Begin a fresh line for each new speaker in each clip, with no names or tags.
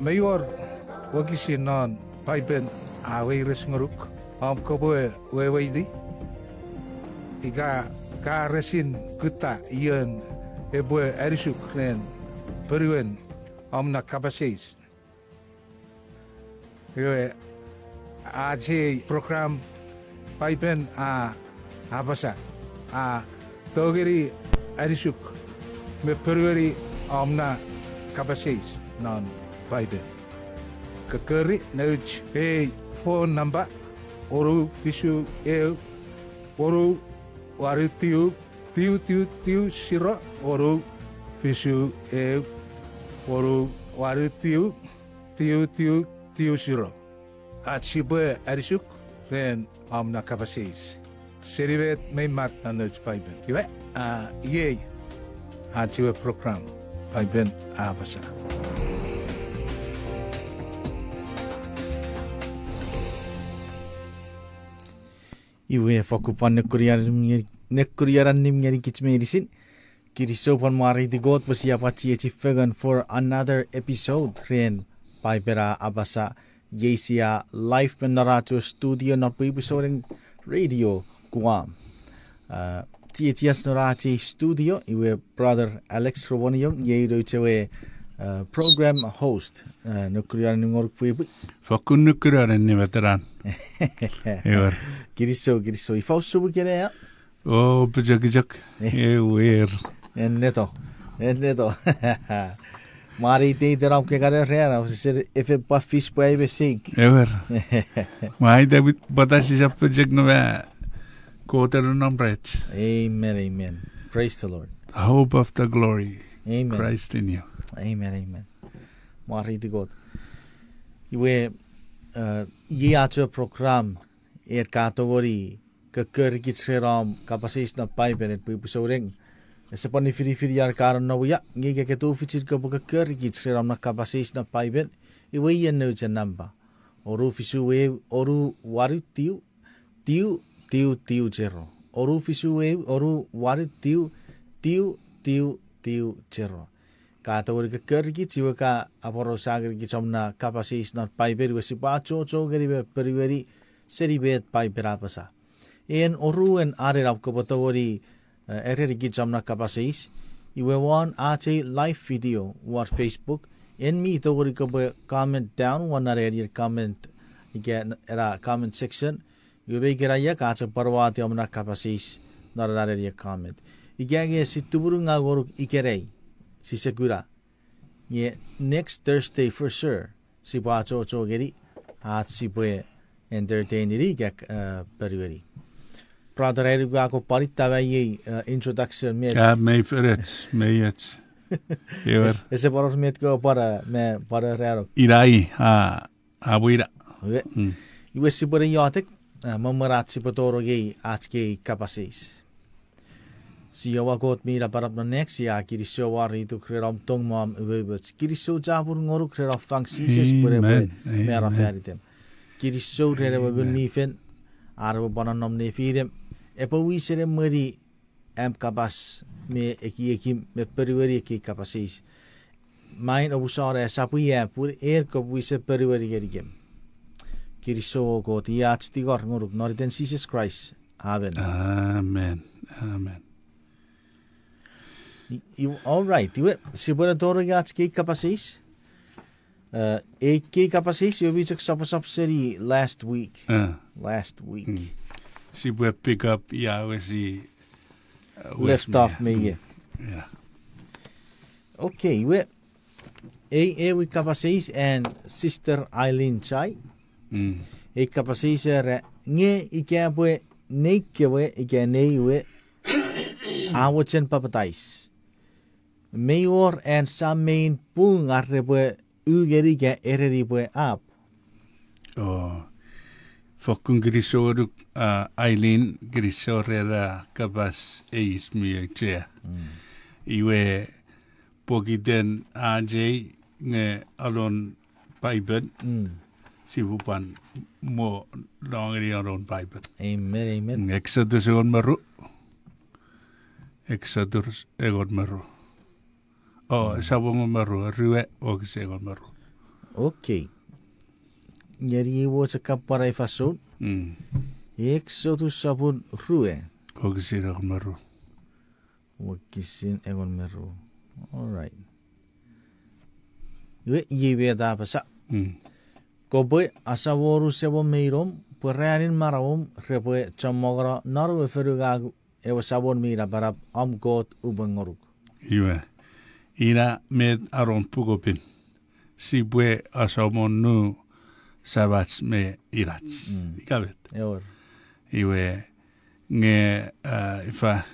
Mayor wagisinan paipen aweiris nguruk am koboe weweidi iga ka resin kuta ian eboe erisuk kren peruen am na kabaseis yo e, aje program paipen a habasa a togeri erisuk me perueri am na kabasis non paipen kakeri nauch e phone number oru fisu e oru waru tiu tiu tiu tiu siro oru fisu e oru waru tiu tiu tiu tiu siro achibe arisuk ren amna kapasis seribet may mat na nauch paipen iwe a ye ajiwe program by Ben Abasa.
UEFA Kupan nekuriaran nim ngeri kitsmerisin kirisopan mari digot persiapa cie fegan for another episode ren by paipera abasa yesia live menaratu studio na episode radio Guam. Uh, Tias Norachi studio iwe brother Alex Roboniong ye do chewe uh, program host uh, nukuriara ningor puipu.
Fakkunnukkuraren ni veteran. Ewer.
Kiriso kiriso i fausu kere ya.
O pijak Ewer.
En neto. En neto. Mari te te ram ke kare rera, se efe pa fish pa ebe sink.
Ewer. Mai da batasi sa pijak no.
Amen, amen. Praise the Lord.
The hope of the glory.
Amen.
Christ in you.
Amen, amen. Mari te God. Iwe uh, ye acho program er kategori ke ker ki tsram kapasis na pai benet pu pusoreng. Ese pani firi firi yar karan no ya ngi ke tu fichir ke buka ker ki tsram na kapasis na pai ben. Iwe ye no chen namba. Oru fisu we oru waru tiu tiu tiu tiu chero. Oru fisu we oru waru tiu tiu tiu tiu cerro. chero. kategori ke kerki chiwa ka aporo sagar ki chomna kapasis not pai beri wesi pa cho cho geri be peri beri seri bet pai pera pasa en oru en are rap ko botori ere ki chomna kapasis iwe wan ache live video war facebook en mi gori ko comment down one are comment again era comment section yobekiraya kaatsa parwaati amna kapasis narararia kamet ikiage situburunga goruk ikerei sisekura ye next thursday for sure sipacho chogeri hat Prada entertaineri gak periveri pradareri gako paritavai introduction me
ja me ferets me jetzt
Joo. Se paras mietkö para me para rearo.
Irai ha abuira. Mm.
Juessi pori jaatek Äh, memerhati potorogi atske kapasis. Siawa kot mira parap no next ya kiri siawar itu kreram tong mam ubebet kiri so jabur ngoru kreraf fang sises
berebe
mera feritem. Kiri so rere wagun mifen arbo bananom ne firem epo wi sere meri em kapas me eki eki me periveri eki kapasis. Main obusar esapu ya pur air kop wi se periveri gerigem. Kiri so got ya tstigor ngoruk noriten sises christ amen
Amen. Amen.
You, all right, iwe, sibura toro gats ke kapasis. Uh, e ke kapasis, yo bichak sapa sap seri last week.
Uh,
Last week.
Mm. she will pick up. Yeah, we see. Uh,
Left off me, yeah.
Yeah.
Okay, we... E, e we kapasis and sister Eileen Chai.
Mm.
Ikka pa siis ära, nge ikäpue, neikkewe, ikä neiwe, awutsen papatais. Meior en sammein pungarrepue, ereri ereripue aap.
Oh. Fokkun grisoru uh, Aileen grisorera kapas eis mia tjea. Mm. Iwe pokiden AJ ne alon Bible.
Mm.
sivupan mo langeri on päivät.
Amen, amen.
Eksätys on meru. Eksätys on meru. Oh, savon meru, ryö oks on
meru. Okei. Yeri vuosi kappara ei fasun.
Mm.
Eksätys savun ryö.
Oks on meru.
Wakisin egon meru. Mm. All right. Yue yebe da pasa.
Mm.
Gobe asaboru sebo meirom, pues reanin marawum repoe chamogra naru eferugag ewa sabon mira barab am god ubangoruk.
Iwe, ina med aron pugopin, si bue asabon nu sabats me irats.
Mm.
Ikabet.
Ewar.
Iwe, nge uh, ifa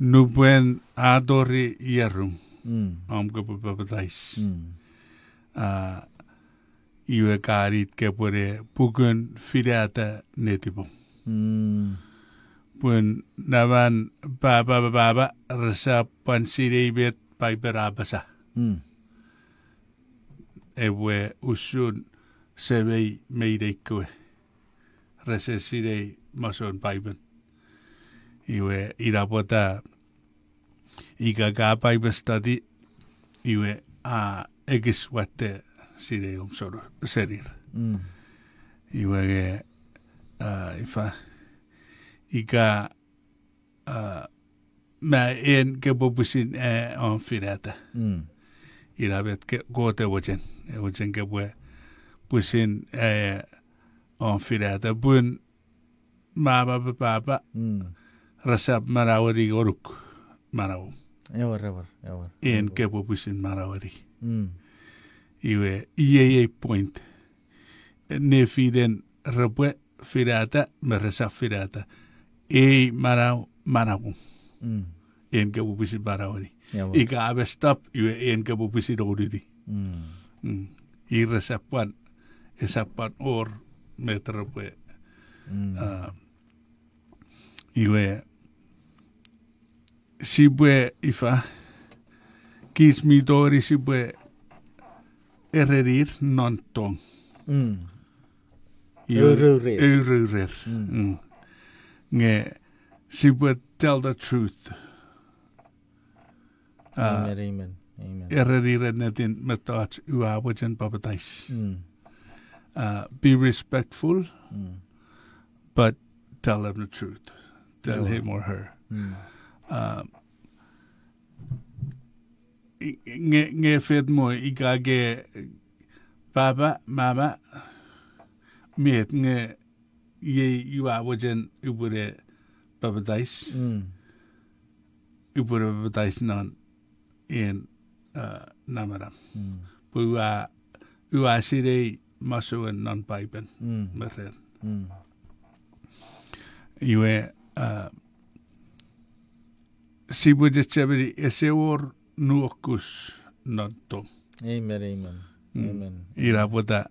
nu buen adori yerum.
Mm.
Am gobe.
Mm.
Uh, iväkaarit kepure pukun fidätä netipu.
Mm.
Pun navan päivä päivä rasapan sideibet päiväraapasa.
Mm.
Ewe usun sevei meideikkue. Resesidei mason päivän. Iwe irapota ikäkää päivästä iwe a ekisvatte Sidéum szerint.
Mm.
Iwege uh, ifa ika uh, uh mä en kepupusin uh, on firätä.
Mm.
Irabet ke gote vochen, vochen ke pue pusin uh, on firätä. Puen maapa paapa
mm.
rasap marawari goruk marawum.
Jawar, jawar, jawar.
En kepupusin marawari.
Mm.
iwe iyeye point nefiden repue firata meresa firata ei marau manaku
mm.
en ke pupisi barawani yeah,
well.
ika abe stop en ke pupisi dogudidi
mm.
mm. i resapuan esapuan or metro pue
mm.
uh, si pue ifa kismitori si pue ererir non tong.
Mm. Eururir.
Eururir.
Mm.
Mm. Nge si pue tell the truth. Uh,
Amen, amen, amen.
ererir netin metat ua wajan papatais.
Mm.
Uh, be respectful,
Mm.
but tell them the truth. Tell him or her.
Mm.
Uh, nge nge fed mo ika ge baba mama met nge ye yua wajen ubure babadais
Mm.
ubure babadais non in uh, namaram.
Mm.
Bua ua sire masuan non paipen
Mm.
merer.
Mm.
iwe uh, si bude chabri ese or nuokus nonto
Amen, amen,
Mm.
amen.
ira puta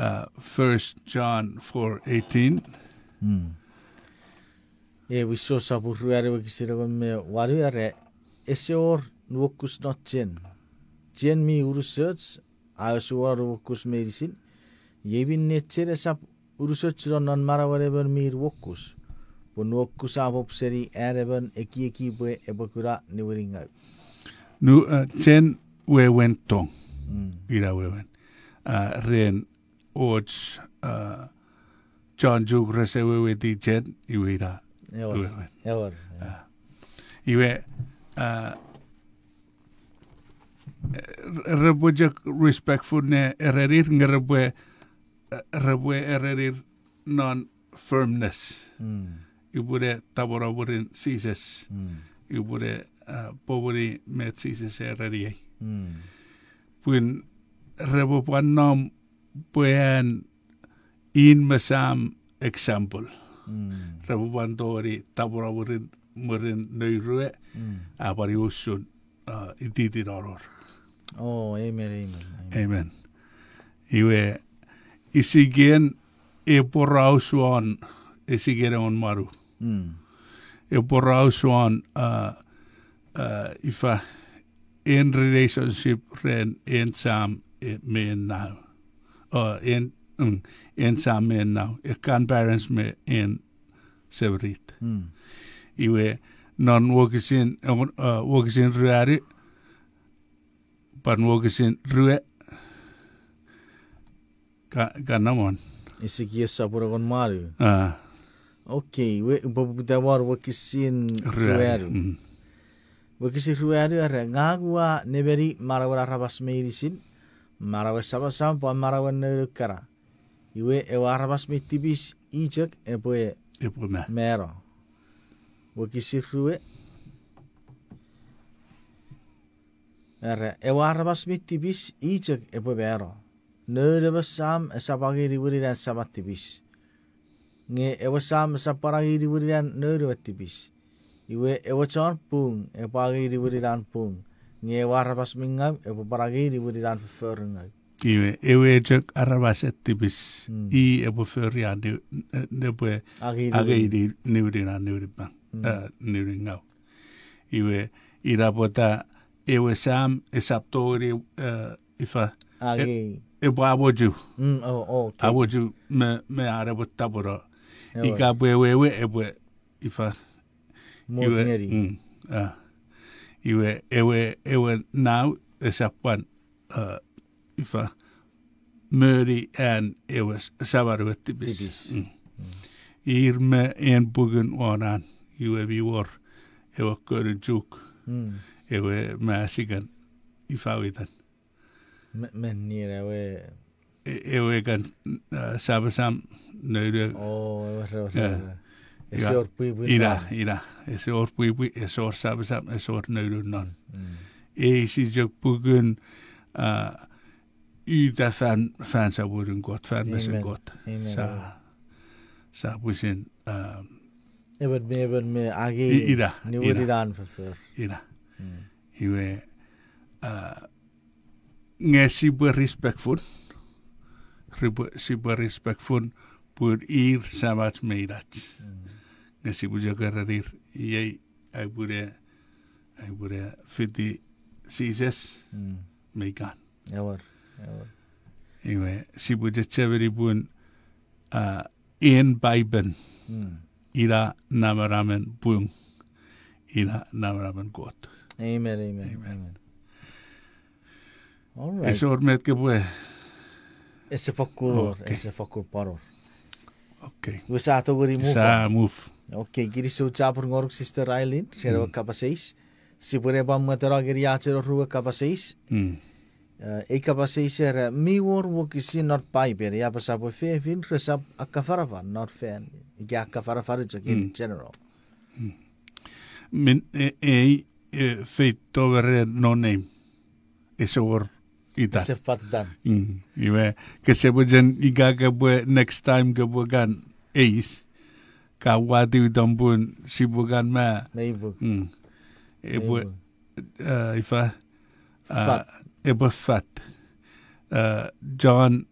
uh, first John 4:18
Mm. E wiso sabu ruare wa kisira kon me waru are ese or nuokus not chen. Chen mi uru search a su waru wokus medicine. Yebin ne chere sap uru search ron non mara ware ben mir wokus. Po nuokus apop seri ere ben eki eki bwe ebakura ni wiringa.
Nu chen we went tong
Mm.
ira we wen uh, ren och uh, John Juk rese we we di chen iwe ira we wen
eor.
iwe uh, rebuje respectful ne ererir nge rebue rebue ererir non firmness
Mm.
ibure tabora burin sises
Mm.
ibure Ah, uh, pobri met
se
se rari mm. Pues, pun in masam example
mm.
rebo tabura murin neirue
mm.
apari usun ah, uh,
oh amen amen amen,
iwe isigien e porrausuan isigien on maru
mm.
e porrausuan uh, ah, uh, if I end relationship end some man now or end um, end some man now I can't balance me and sever it
mm.
iwe non wokisin uh, wokisin ruari pan wokisin rue ka
kanamon isikia sapura kon maru
ah
okay we babu dawar wokisin ruari
mm.
wekisirruyaadu erre ngaaguwa neberi marawara rabas meyrisin marawe sabasam po marawe kara. iwe ewa rabas
mittibis ijek epoe
mero wekisirruwe erre ewa rabas mittibis ijek epoe mero neurabasam esapagiriwiridan sabattibis nge ewasam esaparagiriwiridan tipis. iwe ewa chon pung e pagi ribu di dan pung. Nge warabas mingam e paragi ribu di dan feferingai
iwe ewe jek arabas etibis
hmm.
i e peferi ade de pue
agi
di niuri na niuri bang hmm. eh, niuri ngau. Iwe ira pota ewe sam e saptori eh, ifa.
Agi.
E pa aboju.
Hmm,
aboju me me arabot tabora i ka pue wewe e pue ifa.
Motngeri.
Mm, uh, iwe ewe ewe nau esappan uh, ah, ifa möri ään ewe
savaruettipis.
Mm. Mm. Irme en pugun onan iwe viuor ewe köryn juk.
Mm.
Ewe mäsikän
ifavitan. Men niin ewe...
E-, ewe kan uh,
ah,
saavasam
nöydy. Oo,
ewe
saavasam. Eseor pui pui.
Ira, ira. Eseor pui pui, eseor sabasap, is neuru non.
Mm.
E isi juk pugun uh, i da fan fan sa wurun got, fan
mesen
got. Sa sa puisin um,
Ebert me ebert me agi
ira
ni
wuri
dan fafir.
Ira.
Mm.
Iwe uh, ngesi berrespectful. Ribu si berrespectful. Pur ir sabat meidat.
Mm.
nga si bujaga rarir iyai ai buria ai buria fiti sises meikan
yawar yawar
iwe si buja ceveri bun uh, en baiben
mm.
ira namaramen pun ira namaramen got
amen amen
amen,
amen. All
right. Ese ormetke bue.
Ese fokur oh,
okay.
ese fokur paror.
Okay.
Gusa atoguri move.
Sa move.
Okey, giri suca ngoruk sister Aileen, share
hmm.
kapa seis. Sipure ba matera giri achero rua kapa
seis.
Hmm. ei kapa seis era mi wor wo kisi not pai per ya pa sapo fe fin resap akafarafa not fan. Ike akafarafa jo giri
mm.
general.
Mm. Hmm. e, ei feitto vere no name. Ese wor ita.
Ese fatdan.
Mm. Iwe, kese bujen iga ke next time ke gan eis. kawati utampun sibukan ma
naibuk
mm.
ibu
eh, eh, ibu
fat.
Eh, John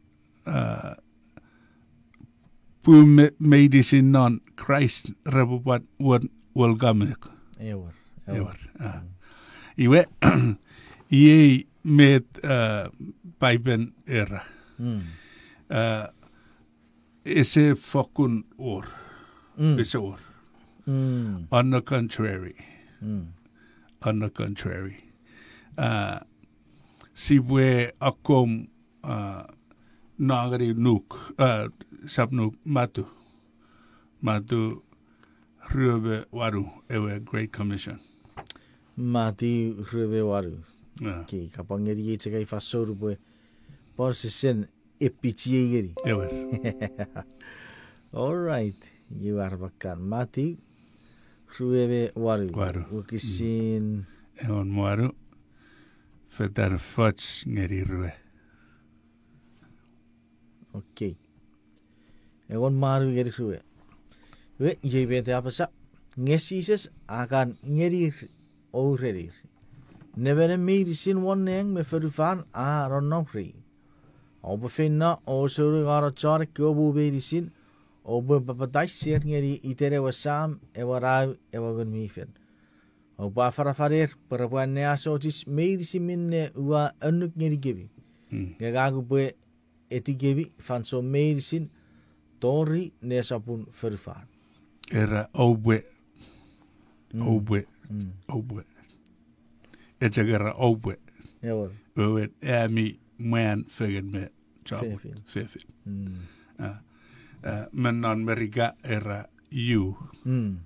uh, pu me non Christ rebupat World wal gamek
ewar
ewar uh. Ah. iwe iei made uh, era. Uh, ese fokun
Mm. Mm.
on the contrary
Mm.
on the contrary. Uh, si akom uh, nagari nuk, uh, matu, matu rübe waru ewe Great Commission.
Mati rebe waru. Ki kapangeri ye fasoru bwe. Por se sen epitie geri.
ewe.
All right. Gibar bakkan mati ruebe waru.
Waru.
Ukisin.
Mm. Eon waru. Fetar fach ngeri rue.
Oke. Eon maru ngeri ruwe. We yebete apa sa? Ngesises akan ngeri ourerir. Nevene mirisin wonneng me ferufan a ronnong ri. Obefinna osuru gara charik be sin O be papadai ser ngeri itere wa sam e wa rau e wa gun mifen. O ba farafarir bua ne aso tis miri sin minne ua anuk ngeri gebi. Nga gagu bue eti gebi fan so miri sin tori ne sapun ferufan.
Era obwe, obwe, obwe. E te gara obwe.
Ewa.
Ewa. e mi mwan fegin me job.
Fefin.
Fefin. Uh, men non meriga era you.
Mm.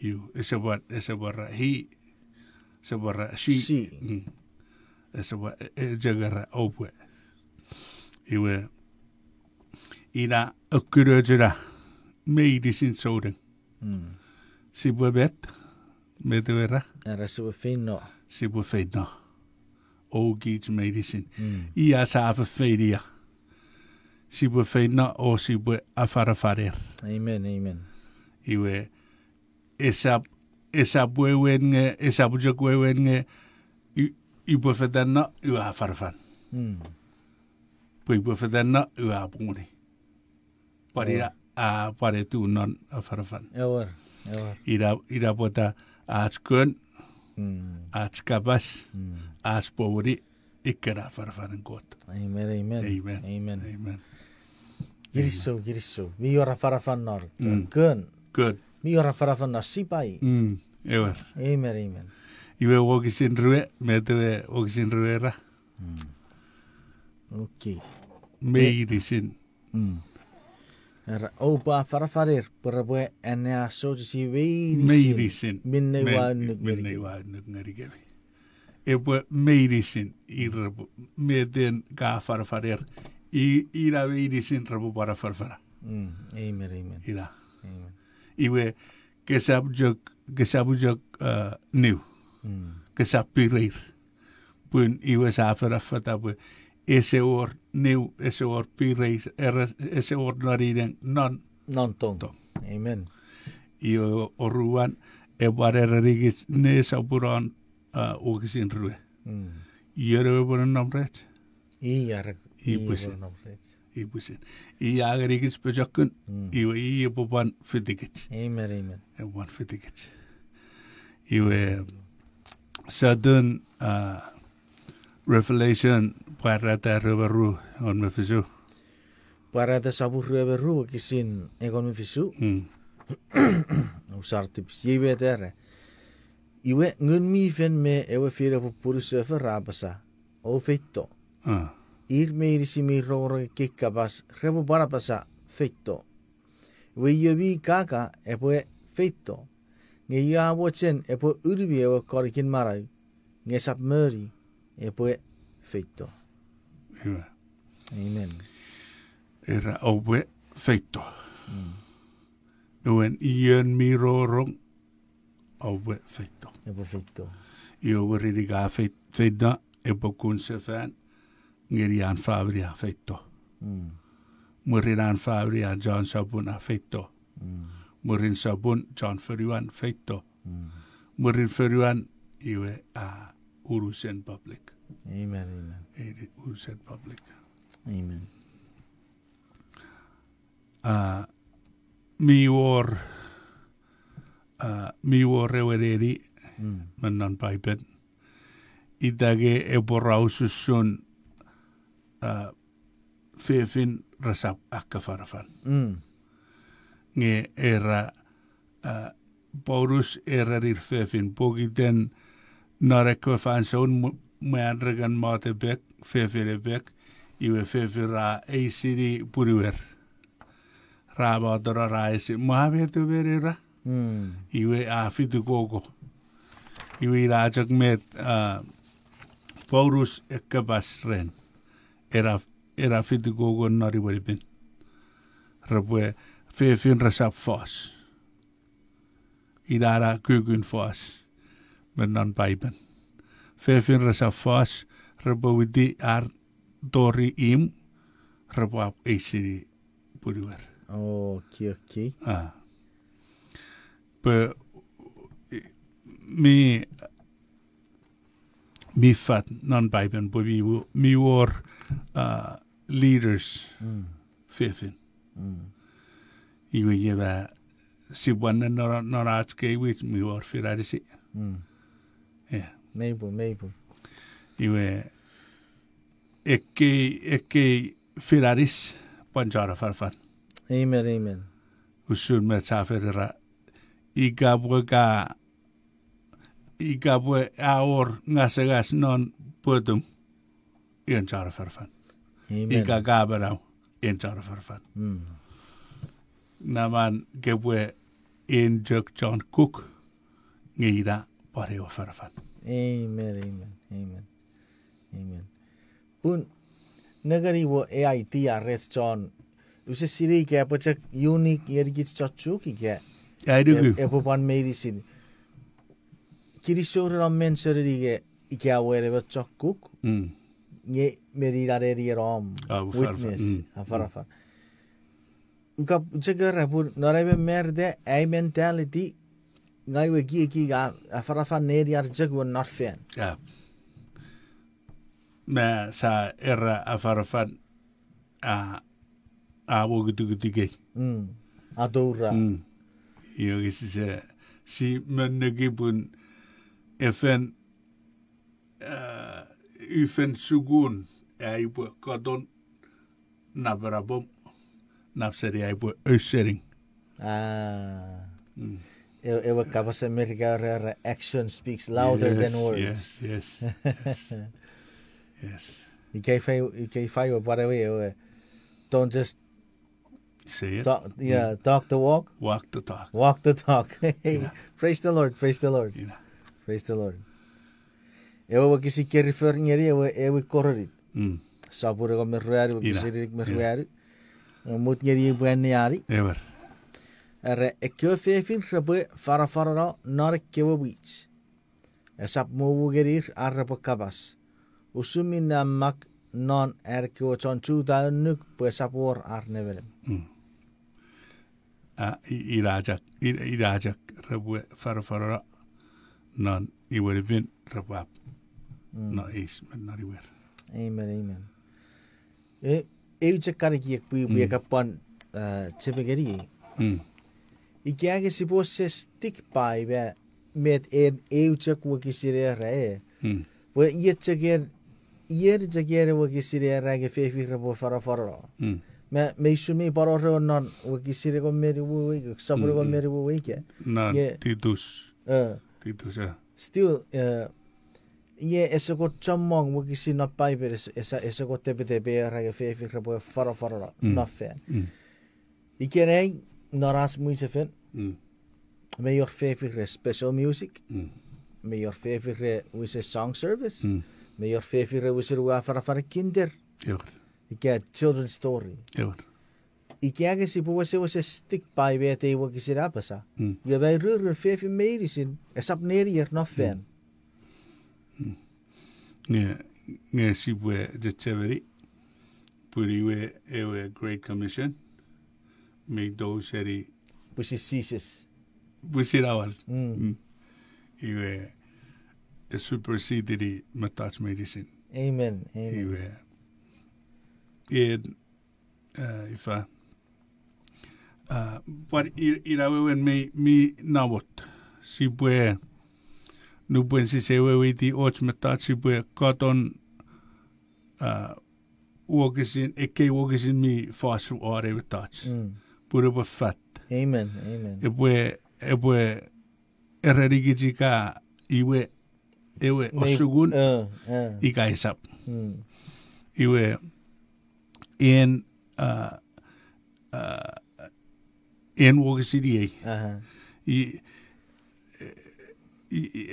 You. E se wat, e se wara he. Se wara she.
Si.
Mm. E se wa, e te gara obwe. Iwe, ina akura jira. Meidi sin soden.
Mm.
Si bwe bet. Me te wera.
Era wa finno.
Si bwe feidna. O gids meidi sin.
Mm.
Ia sa afa feidia. Si bwe feidna o si bwe afara.
Amen, amen.
Iwe, esa, esa wenge, esa bwe bwe wenge, i, i bwe feidna, i wa afara fan.
Mm.
Pui bwe feidna, i wa apunguni. Parira, a pare tu non afara fan.
Ewa. Ewa.
Ira, ira pota, aats kun,
Mm.
aats kabas,
Mm.
aats poweri, ikkera afara fan kot.
Amen, amen.
Amen.
Amen.
Amen.
Yirisu, yirisu. Mi yora farafan nor.
Mm.
Gun.
Good.
Mi yora farafan nasipai. sipai.
Mm. Ewa.
Amen, amen.
Iwe woki mm. sin rue, me tewe woki sin rue ra.
Okay.
Me yirisin.
Mm. Era oba farafarir, purabwe ene a soja si weirisin.
Me yirisin.
Minne wa nuk ngeri
kebi. Minne wa nuk ngeri kebi. Ewa meirisin, irrabu. Me den ka farafarir, irrabu. 이라베 이리신 라부바라 farfara.
Mm, amen, amen.
Ira.
Amen.
Iwe kesabjok kesabjok uh, new.
Mm.
Kesapirir. Pun iwe safara fata pun ese or new ese or pireis er, ese or nariden non
non tong.
tong.
Amen.
Io oruan e barerigis ne saburan uh, ugisin rue.
Mm.
Yere buran nomret. Este.
I
yarak íbúsin íbúsin
í aðeiríkinsbyrjökkun
íwe íbúban fytikits íbúban fytikits íwe sudden uh, revelation parata rubaru on
mefisu parata sabu rubaru kisin egon mefisu usarte pisiwe tere iwe ngun mi fen me ewe fira popuru sefer rabasa o feito ir me ir mi rore que capaz. Rebo para pasar. Feito. We yo vi kaka e po feito. Ne ya bo chen e po urbi e ko ri kin marai. Ne sap meri e po
feito
amen.
Era o we feito. Mm. when ien mi rore o we feito.
E po feito
io vorrei dire che ha fatto e po ngiri an fabri a feito.
Mm.
Murin an fabri a John Sabun a feito.
Mm.
Murin Sabun John Feriwan feito.
Mm.
Murin Feriwan iwe a Urusen Public.
Amen, amen.
Urusen Public.
Amen.
A mi war a mi war rewereri
Mm.
man non paipen. I dage e feefin rasak akka farafan
mm.
nge era borus era rir feefin bogiden narekko fanson meanregan maatebek feefirebek iwe feefira eisiri puriwer raabaatora raaisi e maavihetuverira
mm.
iwe aafitu koko iwe ilaajak meet borus ekkabasren era era fiti gogo nori wari bin rabwe fe fin rasap fos. Idara kygun fos men non baiben fe fin rasap fos rabwe widi ar dori im rabwe ap eisi buriwer
oh ki ki
ah. Pe mi mi fat non baiben bo mi mi war uh, leaders
Mm.
fefin
Mm.
i we ye ba si wan no no rat ke wi mi war firari si
Mm.
yeah
Maybe, maybe.
i we ekki ekki firaris panjara farfan
Amen, amen.
usun me ta ferra i i gabwe awr ngas a gas non bwydwm i
yn
jar y ffyrfan. I gael gab.
Mm.
Na ma'n gabwe un jyg John Cook ngei da bori.
Amen, amen, amen. Amen. Bwn, nagar wo AIT di ar res John,
dwi'n sysir
i gael bod yw'n unig i'r gyd stotiwch i gael. Ie, dwi'n gwybod. Efo. kirisjoorran människor ikäoereva tjockuk.
Mm.
Nye
merirareri rom.
Witness. Hafarafar. Uka chegar pur narebe merde ai mentality ngai we gi gi ga afarafa neri ar jag wo norfen.
Ja. Ma sa era afarafa a a wo gutu gutu ge.
Mm. Adora.
Mm. Yo gisi se si menegi pun efen uh, ufen sugun ai bu kodon na barabom na seri ai bu ösering.
Ah.
Mm.
E, e wa kabas Amerika re, re action speaks louder
yes,
than words.
Yes, yes, yes. yes.
I kei fai, i kei fai wa pare we, we. Don't just
Say it.
talk, yeah, talk the walk,
Walk the talk.
walk the talk.
Yeah.
praise the Lord, praise the Lord,
You know.
Praise the Lord. Ewa wakisi kerifer ngeri ewa ewa korarit.
Mm.
Sapura ko
meruari
wakisi rik meruari. Mut ngeri ewa niari.
Ewa.
Re ekyo fefin rabe fara fara ra nare kewa wich. Esap mo wugerir arraba kabas. Usumi na mak non erkyo chon chu da nuk pesapor arnevelim.
Mm. A ilacak, ilacak rabe fara fara ra not it would have been Rabab,
mm.
not Ish, but not Iwer.
Amen, amen. E, e uche kare ki ekpui
mm.
weka pan uh, tepegeri.
Mm.
I kia ke sipo se stik pai be met en e uche kwa kisire rae.
Mm.
Wa iye chegen iye chegen wa kisire rae ke fefi rabo fara fara.
Mm.
मैं मैं इसु में पर और non वो किसी रे को मेरे
वो सब
रे को मेरे वो
वही
क्या
ना
तीतुस
Tiedätkö se?
Still, eh, uh, ye esa ko chamong mo kisi na pai per esa esa ko tepe tepe ra ke fe fikra bo fara fara
la
na mm. fe
mm.
ike nei naras mu se fen.
Mm.
Me your fe fikra special music. Me your fe fikra with a song service. Me your fe fikra with a fara fara kinder. Ike children's story.
Yeah
I ke age si po se was a stick by be te wa ki sira pasa.
Mm.
We by ru ru favorite medicine. Esap neri er no.
Nge nge si bwe de teveri. Puri we ewe Great Commission. Me do seri
Pusi sisis.
busirawal.
Mm.
Mm. Iwe i medicine.
Amen. Amen.
Iwe e uh, ifa uh, but i i rawe wen me mi nawot si bwe nu bwen si se we we di och matach si bwe koton uh, wogisin e ke wogisin mi we touch
Mm.
pure bo fat
Amen. Amen.
e bwe e bwe e rerigiji ka iwe ewe osugun
Uh, uh.
i ka isap
Mm.
iwe en uh, uh, enwogisiriai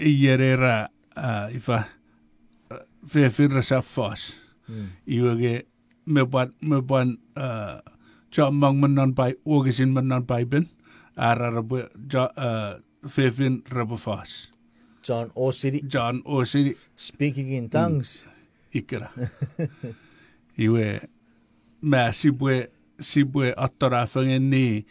iyerera ifa fefinra sa fos iwege mm. meban meban jo ah, mang menon pai wogisin menon pai ben ara ah, rabu jo ah, fefin rabu fos
John O'Siri
John O'Siri
speaking in tongues.
Mm. Ikra iwe mä sibwe sibwe attorafengen ni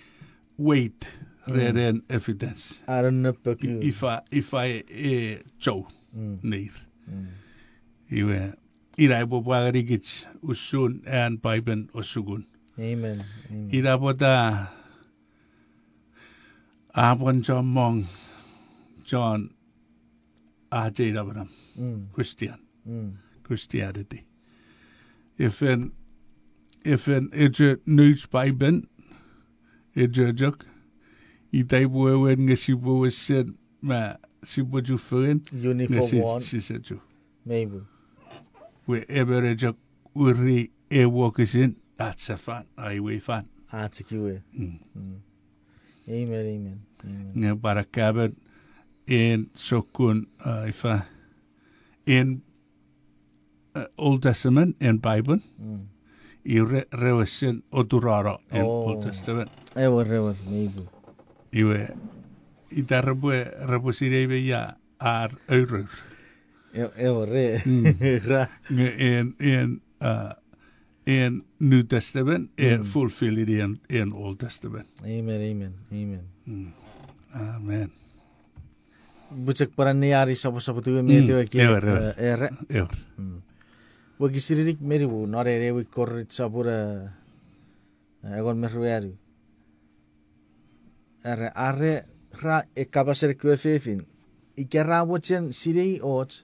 fangen ni wait reren evidence
I don't know.
If I- ifa ifa e, e joe
Mm.
neir
Mm.
Iwe, ira po pagarigits usun and paiben osugun.
Amen. Amen.
Ira po ta apon John Mong John A.J. Rabram,
Mm,
Christian,
mm.
Christianity. If en if en edge nuits paiben edge jok i dai bo wen nga si bo sen ma si bo ju fen
Uniform one,
si se ju.
maybe.
We ever jok uri e walk is in that's a fan ai we fan.
Hartstikke
Mm.
Mm. Amen, amen.
nga bara kabet en sokun uh, ifa in uh, Old Testament en Bible
Mm.
y re revesen oturara en
oh.
testamen.
Ewa rewa miiku.
Iwe ita repue repusire ibe ya ar
öyrör. Ewa re.
Mm.
Ra.
Niin, en en uh, en New Testament är
mm.
fullföljd i en, en Old Testament.
Amen, amen, amen.
Mm. Amen.
Bucek para niari sabu sabu tuwe me tuwe ki. Ewa, ewa. Ewa. वो किसी रिक मेरी वो नरे रे वो कोर सबुरा एगोन मेर वेरी अरे अरे रा एकाबसर क्वेफेफिन इकेरा वो चेन सिरी ओच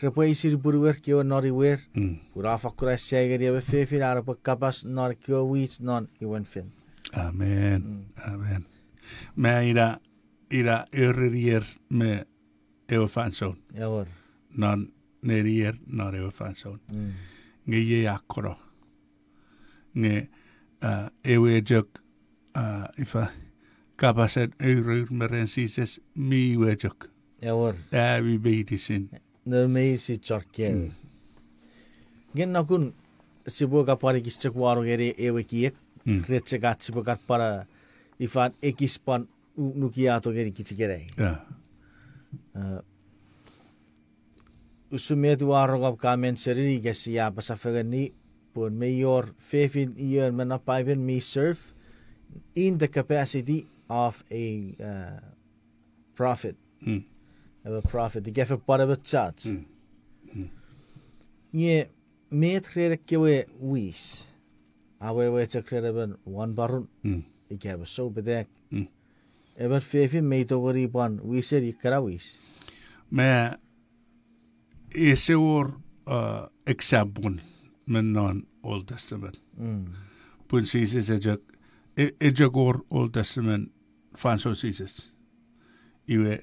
Rhaid sy'n bwrwyr gyw yn nori wir.
Bwyr
a ffocwr a segir i efo ffefir ar y bod nori gyw wyt non i fin.
ffyn.
Amen.
Amen. Me ira, ira, yr yr me efo fan
sôn. Ewan.
Non neu i er na reo fan sawn.
Mm.
Nge ie acro. Nge uh, ewe ejog uh, ifa kapaset öyryr meren siises mi ejog.
Ewar.
Äävi beidisin.
Nör mei si tjorkien.
Mm.
Nakun sibu kapari kiscek waru geri ewe kiek.
Mm.
Kretse katsibu kapara ifan ekispan nukiato geri
kitsikere.
Yeah. Usu me tu gab ka men seriri ya pa sa fega ni pun mayor fefin iyer men up me serve in the capacity of a uh, prophet.
Mm.
Of a prophet. Die gefe para be church.
Mm.
Nye met krere kewe wis. Awe we te krere ben wan barun.
Mm.
Ik heb so bedek.
Mm.
Ever fefi meet over i ban wiser i kara wis.
Me ese or uh, example men non Old Testament.
Mm.
pun sisis ejak ejagor Old Testament fanso sisis. Iwe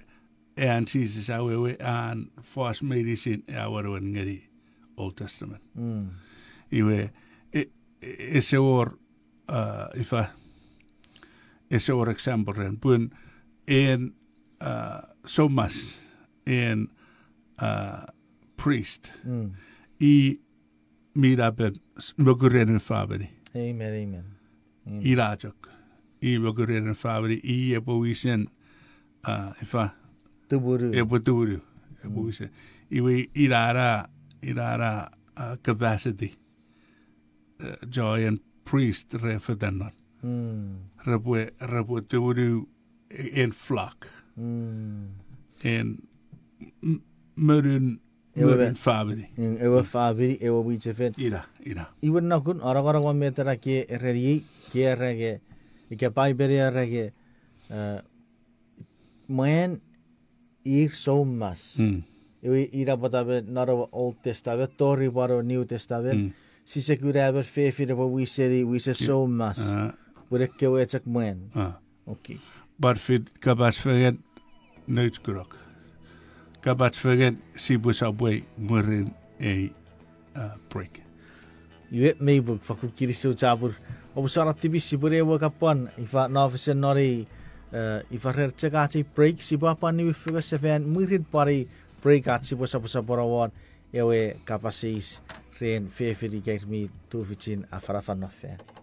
ean sisis awewe an fos medicine awarwen ngeri Old Testament.
Mm.
Iwe ese or uh, ifa ese or example ren pun en uh, somas en uh, priest
Mm.
i miraben mugurenen fabri.
Amen, amen.
i rajok i mugurenen fabri i e bowisen uh, ifa
Tuburu.
e boturu e bowisen iwe i rara i rara uh, capacity joy and priest referendan
Mm.
rabwe rabwe turu in flock
Mm.
in murun
ewe
faabiri ewe
hm. wichefet iwet nakun orok orok wametara ke reriei ke errege ikepai beri errege eh, maen ir
sommas
hm. ewe irapatabe naro old testabe tori paro new testabe
mm.
Hm. sisekyräbet fefirepo wiseri wise
sommas
ah. wurekkewetsak maen okei
ah.
okay.
barfit kabasfeget nöitskurok Kabatvegen Sibusabwe Murin ei uh, break.
Yue mei buk fakukiri seu cabur. Obu sana tibi sibure wa kapuan ifa nafise nori uh, ifa rer ceka cei break sibu apa ni wifuga seven murin pari break at sibu sabu saburawan ewe kapasis ren fefiri gairmi tu vicin afarafa nofen.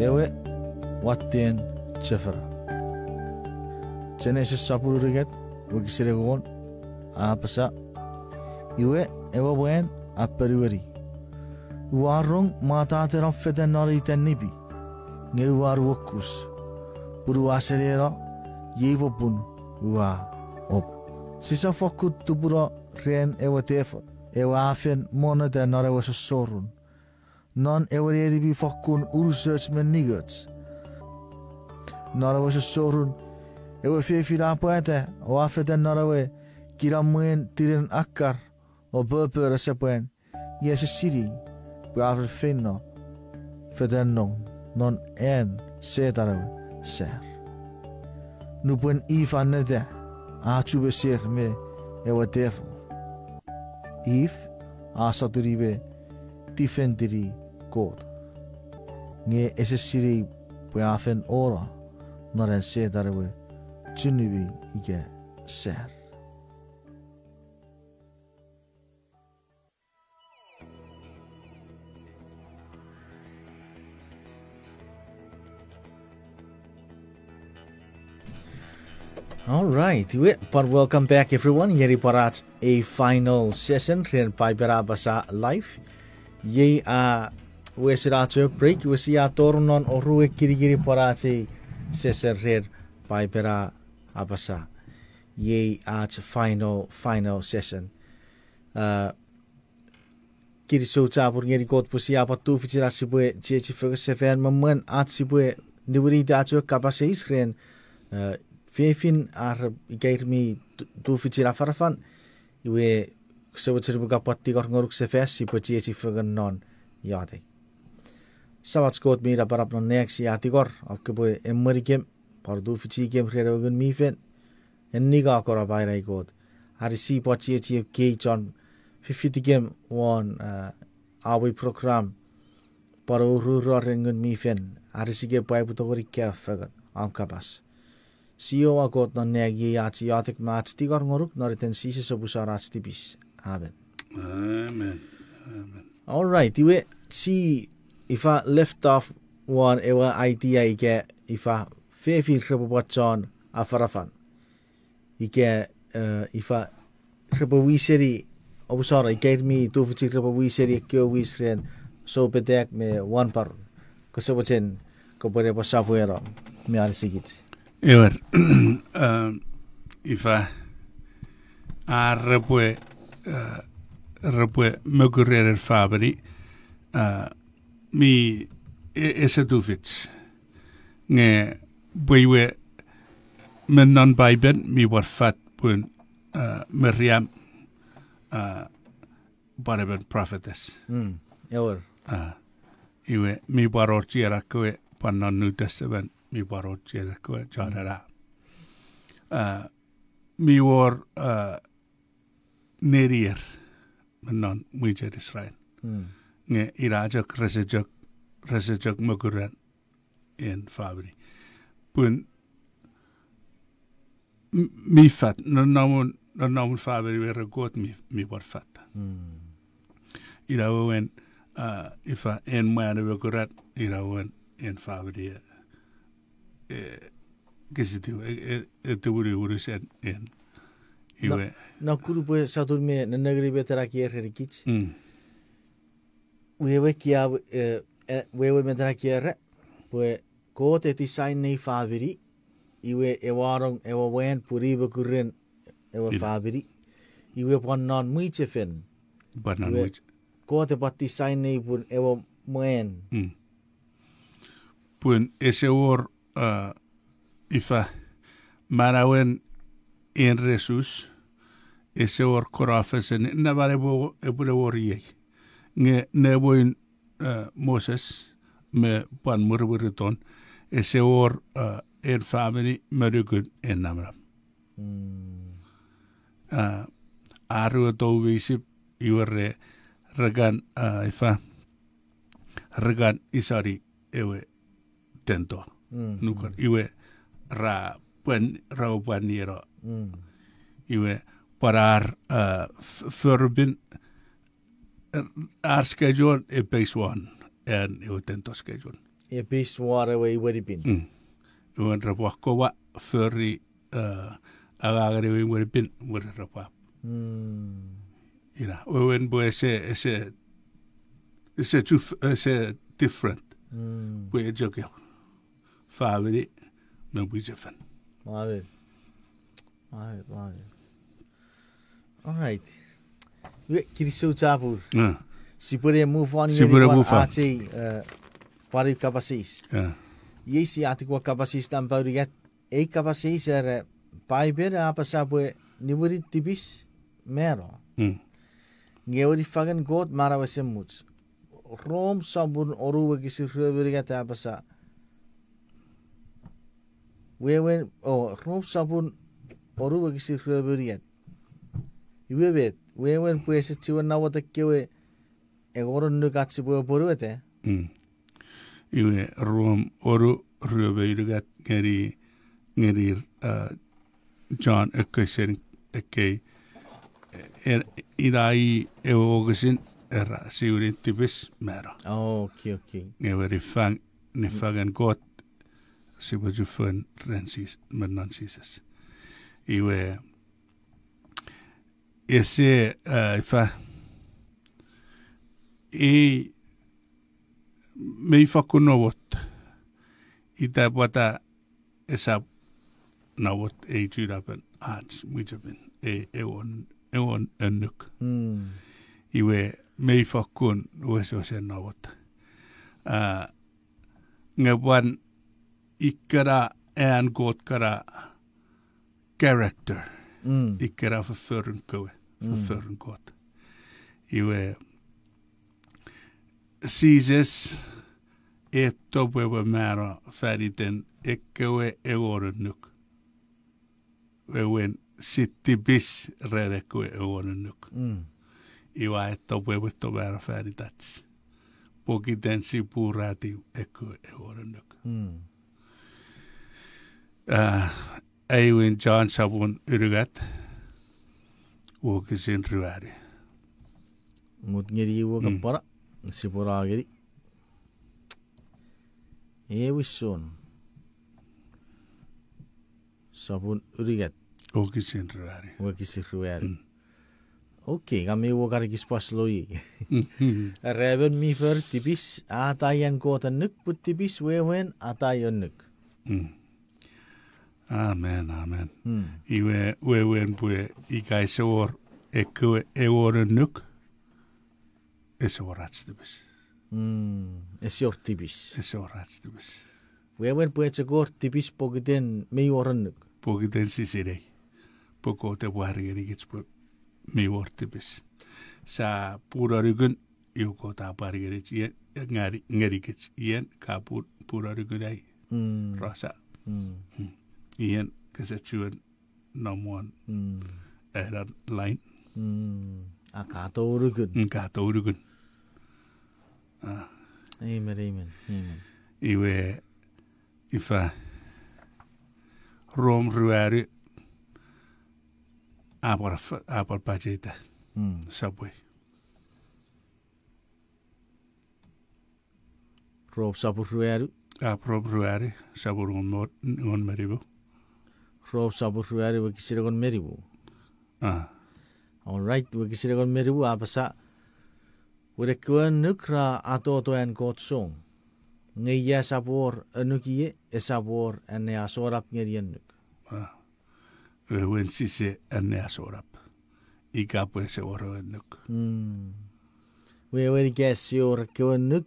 ewe watten chefra. Chene se sapururiget wikisiregon apsa iwe ewa buen aperiweri. Warrong matateram feten noriten nipi. Ngeruar wokus puruaserero yibopun wa op. Sisa fokut tupuro ren ewa tefa. Ewe afen monete norewa sosorun. non evreri fucking urusös men nigöts. Norrwe så sorun. Ewe fe fira poete och afeten norrwe kiramuen tiren akkar och böpöra sepuen. Jese siri på after finna för den någon någon en setare ser. Nu på en ifanete achube ser med ewe defo. If asaturibe tifentiri Nge ese siri ora, non en setarawe junubi ige ser. All right, but welcome back everyone. Yeri parat a final session here by Berabasa Live. Ye a ue sirato break wesi a ator non oru e kiri kiri parati se rer pai pera abasa. Ye at final final session. Uh, kiri so tapur ngeri kot pusi apa tu fitira sibue je se fe seven memen at sibue niwiri da ato kapase isren. Uh, fefin ar geir mi tu fitira farafan ue sebutir buka pati kor ngoruk se sefes sibue je je fe non yadei Sabatsko ot mi rapar apna neak si ati kor, apke po emmeri kem, par du fichi kem khere wagen mi fen, enni ka akor apai rai kod. Ari si po chie chie kei chon, fifiti kem won uh, awi program, par uru ro rengen ke pae puto gori kya fagat, am ka na neak yachi yatik ma achti kor ngoruk, noriten si se sobusar achti. Amen.
Amen. Amen.
All right, iwe, si if I lift-off one ewa idea i ge if ige ifa fefi rhywbwachon a farafan. Ige um, uh, ifa rhywbwiseri o bwysora igeir mi dwfyti rhywbwiseri gyo wisren so bedeg me wan par. Gwsa bwysyn gwbwyd e bwysa bwyro mi ar sigid.
Ewer, um, ifa ar y bwy uh, rybwy mygwrir i'r ffabri uh, mi esa dufit nge bwywe mynd non baiben mi warfat bwyn uh, Miriam uh, bareben prophetess.
Mm, Iwer.
Uh, iwe mi waro jera kwe panon nu desaben mi waro jera kwe jarara. Uh, mi war uh, nerir mynd non mwyjer Israel.
Mm.
ne irajak resejak resejak möküren en fabri. pun mi fat no namun no namun fabri we got mi mi bor fat.
Mm.
Ira wen uh, ifa en mane möküren ira wen en fabri. Eh, que e e eh, eh, te uri sen en. Iwe.
Na, na kuru poe sa turme na nagri betera ki er.
Mm.
wewe kia eh, eh, uh, wewe metara kia re pue ko te tisain nei whāwiri iwe e warong e wawen puriwa kuren e wa whāwiri iwe panan mui te when
panan
mui
te
ko te pati sain nei pun e wa
mm. or uh, ah, marawen en resus e se or korafesen na vare bo e nge ne boin uh, Moses me pan murwuriton ese or uh, en family merugud en namra
Mm.
uh, aru to visip iwre ragan uh, ifa ragan isari ewe tento
Mm.
nukar iwe ra pen ra paniro
Mm.
iwe parar uh, förbin ar schedule e base one and en iwe tento schedule
E bis ware we wedi bin.
mm. iwe ra wakko wa förri uh, agagari wi wari bin wari rapap
Mm.
ira wen bo ese ese ese tu ese different
Mm.
we joke favori men we jefen
Meget. Meget, meget. Alright. We Kiriseu
Cabur. Uh. Sipure mufon
Sipure mufon. Acei kapasis. Uh. Si kapasis tam pauri gat. Ei kapasis er pai ber apa sabue uh, niburi tipis mero.
Mm.
Fagen god mara. Rom sabun oru wegi sifre beri gat apa sa. Oh rom sabun oru wegi sifre beri gat iwe bet we wen pu ese chiwen na wata kewe e goro nu katsi pu poru ete
mm. iwe ruom oru ruobe iru gat ngeri ngeri uh, John ekkeisen ekkei e, er irai e evogesin era siurin tipis määrä.
Oh, okei, okay,
okei. Okay. Ngeveri fang, ne fangen kot, sivu jufen rensis, mennan sisässä. Iwe, esse øh, fa ei mei fakunovot itä puata esa navot ei tyyräpen aats muitapen ei euon euon önnyk e mm. iwe mei fakun uesosen navot uh, ngapan ikkara ään e kootkara character.
Mm.
ikkara förförunkowe vervoering kort. Iwe siis et topewe määrä färiten ekkewe euoren nyk. Veuen sitti bis redekue euoren nyk.
Mm.
Iwa et topewe to määrä färitats. Pokiten sipu rääti ekkue euoren nyk.
Mm.
Äh, Eivin John Savun yrgät. woki sen wari
mut ngeri wo si
hmm.
para ageri, e wisun sabun urigat
woki sentri
wo woki sen
wari hmm.
Oke, okay, kami wo kari kispas loi.
Hmm.
Reben mi fer tipis atayan kota nuk put tipis wewen atayan nuk.
Amen, amen. Mm. Iwe wewen pue ikai seor ekue eoren nuk esorats
hmm, e tibis.
E mm, esor tibis. Esorats tibis.
Wewen pue sekor tibis pokiten mei oren nuk.
Pokiten sisirei. Pokote wahrieri kitspue mei or tibis. Sa puurarykyn joko ta pargerits ien ngari ngerikits ien ka puurarykynäi. Mm. Rasa. Mm.
Mm.
Ian
Kasechuan
namun, mm. era
lain.
Akato A
kata urugun. Mm,
kata urugun. Ah.
Amen, amen, amen.
Iwe ifa rom ruari apar apar pajita.
Mm.
Subway.
Rob sabur ruari.
Ah, ruari sabur
ngon ngon meribu. ሮብሳቡር ወኪሲረጎን ሜሪቡ ኦልራይት ወኪሲረጎን ሜሪቡ አበሳ ወደክወን ንክራ አቶ ኦቶያን ኮትሶን ngeya sabor nuk ye esabor ene asorap ngerien nuk.
Ah. Öhuen sise ene asorap. Ika pues se oroen nuk.
Wewe ni käsi or kewen nuk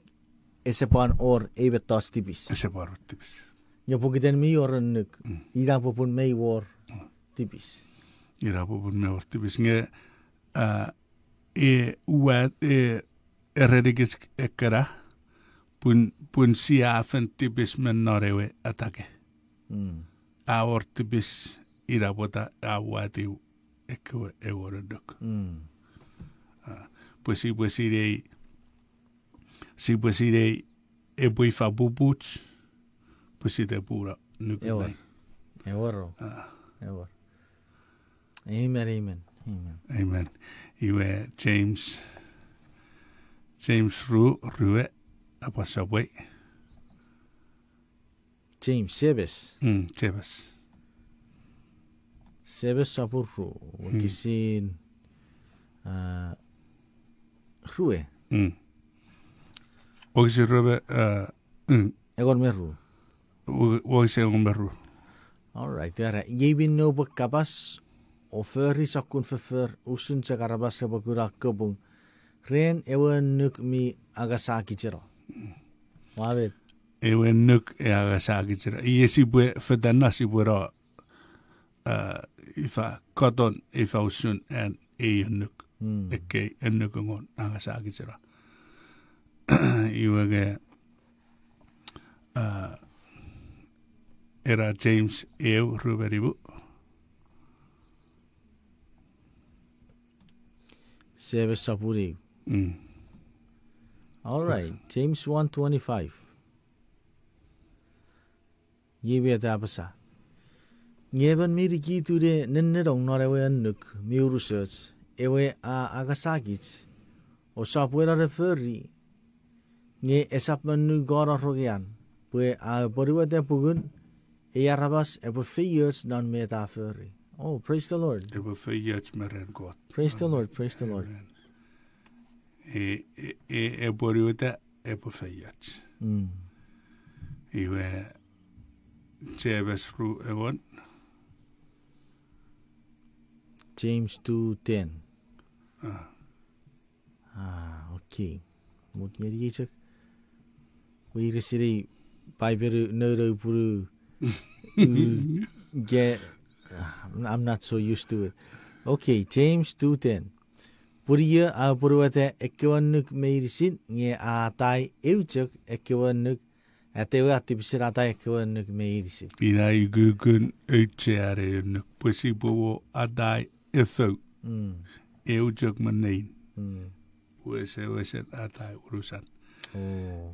esepan or ei vetas tipis.
Esepan tipis.
Nya pukitan mi nuk.
Hmm.
Ira popun mei war hmm. tipis.
Ira popun mei war tipis nge e uat e eredikis ekara pun pun siafen tipis men norewe atake.
Hmm.
Aor tipis ira pota awati ekwe eworedok. Mm.
Uh,
pues si pues irei si pues irei e bui fa. pushide pura
nukla
evaro
evaro
ah.
amen amen amen.
Amen. Iwe james james ru ruwe apa sabwe
james sebes.
Mm sebes.
Sebes sapur ru. Kisin hmm. uh ruwe
mm ogisi ruwe uh hmm.
egon meru.
oiseun baru
alright ara yebin no bakabas oferi sakun fefer usun cakarabas sebagura kebung ren ewen nuk mi agasaki cero
mabet ewen nuk e agasaki cero iye si bue fedana si buera uh, ifa koton ifa usun en iye nuk.
Mm.
eke en nuk ngon agasaki cero iwege uh, era James E. Ruberibu.
Seve Sapuri.
Mm.
All right, James 125. Yebe tapasa. Ngeben miri kitude nenne dong norewe nuk miuru search ewe a agasagits o sapuera referi nge esap menu gora rogian pue a boriwate pugun e arabas e bu years non me ta feri. Oh, praise the Lord.
E wa whi iach me ren god.
Praise the Lord, praise the Lord.
E, e, e, e bori uta e whi iach.
Mm.
I we Jebes ru e wan.
James 2.10.
Ah.
Ah, okay. Mut ngeri chak. We resiri pai beru neuro puru. U- Get I'm not so used to it. Okay, James 2:10. Puria a puruate ekewanuk meirisin nge a tai euchak ekewanuk atewa atibisira tai ekewanuk meirisin.
Ina i gukun uitse are nuk pusi bowo adai e fau
Mm.
e ujak manein.
Mm.
Wese wese adai urusan.
Oh.